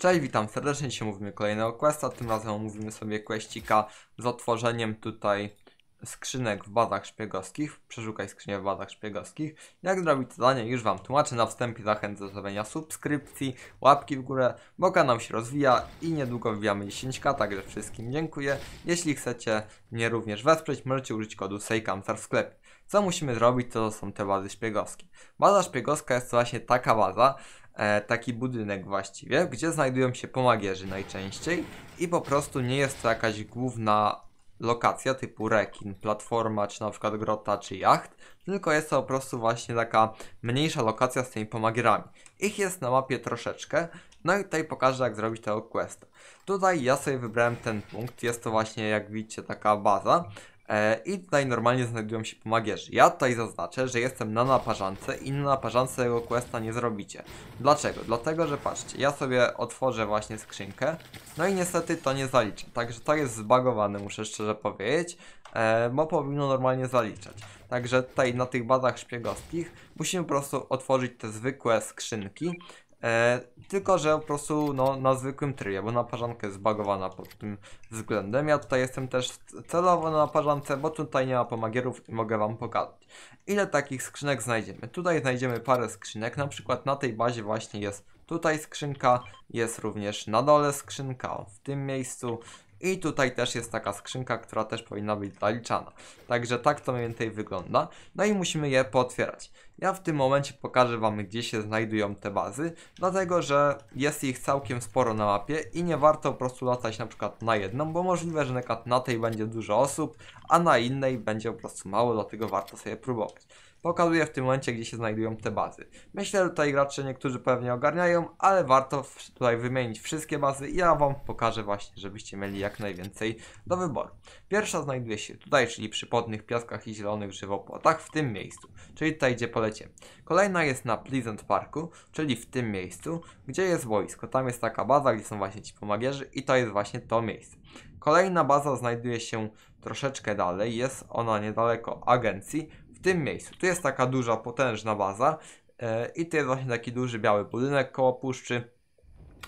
Cześć, witam serdecznie, dzisiaj mówimy kolejnego questa, tym razem omówimy sobie questika z otworzeniem tutaj skrzynek w bazach szpiegowskich, przeszukaj skrzynię w bazach szpiegowskich. Jak zrobić zadanie już Wam tłumaczę, na wstępie zachęcę do zrobienia subskrypcji, łapki w górę, bo kanał się rozwija i niedługo wbijamy 10k, także wszystkim dziękuję. Jeśli chcecie mnie również wesprzeć, możecie użyć kodu SEJKAMSAR w sklepie. Co musimy zrobić, to są te bazy szpiegowskie. Baza szpiegowska jest to właśnie taka baza, taki budynek właściwie, gdzie znajdują się pomagierzy najczęściej i po prostu nie jest to jakaś główna lokacja typu rekin, platforma, czy na przykład grota, czy jacht, tylko jest to po prostu właśnie taka mniejsza lokacja z tymi pomagierami. Ich jest na mapie troszeczkę, no i tutaj pokażę jak zrobić tego questa. Tutaj ja sobie wybrałem ten punkt, jest to właśnie jak widzicie taka baza, E, I tutaj normalnie znajdują się pomagierzy. Ja tutaj zaznaczę, że jestem na naparzance i na naparzance tego questa nie zrobicie. Dlaczego? Dlatego, że patrzcie, ja sobie otworzę właśnie skrzynkę, no i niestety to nie zaliczę. Także to jest zbagowane, muszę szczerze powiedzieć, e, bo powinno normalnie zaliczać. Także tutaj na tych bazach szpiegowskich musimy po prostu otworzyć te zwykłe skrzynki, E, tylko, że po prostu no, na zwykłym trybie, bo naparzanka jest zbagowana pod tym względem. Ja tutaj jestem też celowo na naparzance, bo tutaj nie ma pomagierów i mogę Wam pokazać. Ile takich skrzynek znajdziemy? Tutaj znajdziemy parę skrzynek, na przykład na tej bazie właśnie jest tutaj skrzynka, jest również na dole skrzynka w tym miejscu, i tutaj też jest taka skrzynka, która też powinna być zaliczana. Także tak to mniej więcej wygląda. No i musimy je pootwierać. Ja w tym momencie pokażę Wam, gdzie się znajdują te bazy, dlatego że jest ich całkiem sporo na mapie i nie warto po prostu latać na przykład na jedną, bo możliwe, że na tej będzie dużo osób, a na innej będzie po prostu mało, dlatego warto sobie próbować pokazuje w tym momencie, gdzie się znajdują te bazy. Myślę, że tutaj gracze niektórzy pewnie ogarniają, ale warto tutaj wymienić wszystkie bazy i ja Wam pokażę właśnie, żebyście mieli jak najwięcej do wyboru. Pierwsza znajduje się tutaj, czyli przy podnych piaskach i zielonych żywopłotach, w tym miejscu, czyli tutaj, gdzie polecie. Kolejna jest na Pleasant Parku, czyli w tym miejscu, gdzie jest wojsko. Tam jest taka baza, gdzie są właśnie ci pomagierzy i to jest właśnie to miejsce. Kolejna baza znajduje się troszeczkę dalej, jest ona niedaleko agencji, w tym miejscu. Tu jest taka duża, potężna baza e, i tu jest właśnie taki duży biały budynek koło puszczy.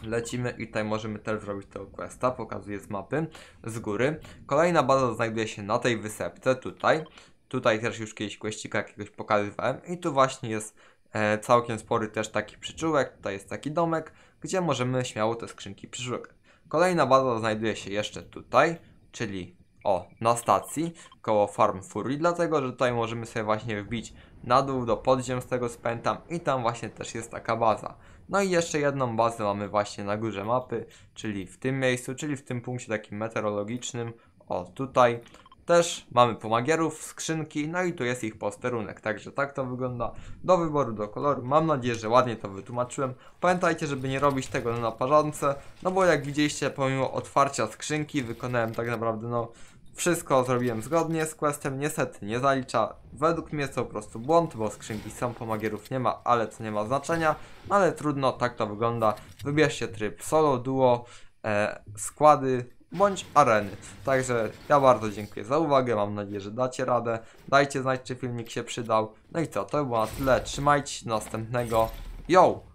Lecimy i tutaj możemy też zrobić tego questa, pokazuję z mapy, z góry. Kolejna baza znajduje się na tej wysepce, tutaj. Tutaj też już kiedyś questika jakiegoś pokazywałem i tu właśnie jest e, całkiem spory też taki przyczółek, tutaj jest taki domek, gdzie możemy śmiało te skrzynki przeszukać. Kolejna baza znajduje się jeszcze tutaj, czyli o, na stacji koło Farm Fury, dlatego że tutaj możemy sobie właśnie wbić na dół do podziem z tego spętam i tam właśnie też jest taka baza. No i jeszcze jedną bazę mamy właśnie na górze mapy, czyli w tym miejscu, czyli w tym punkcie takim meteorologicznym, o tutaj. Też mamy pomagierów, skrzynki, no i tu jest ich posterunek, także tak to wygląda do wyboru, do koloru. Mam nadzieję, że ładnie to wytłumaczyłem. Pamiętajcie, żeby nie robić tego na naparzance, no bo jak widzieliście, pomimo otwarcia skrzynki wykonałem tak naprawdę no wszystko zrobiłem zgodnie z questem, niestety nie zalicza. Według mnie to po prostu błąd, bo skrzynki są, pomagierów nie ma, ale to nie ma znaczenia. Ale trudno, tak to wygląda. Wybierzcie tryb solo, duo, e, składy bądź areny. Także ja bardzo dziękuję za uwagę, mam nadzieję, że dacie radę. Dajcie znać, czy filmik się przydał. No i co, to było na tyle. Trzymajcie się, następnego. Yo!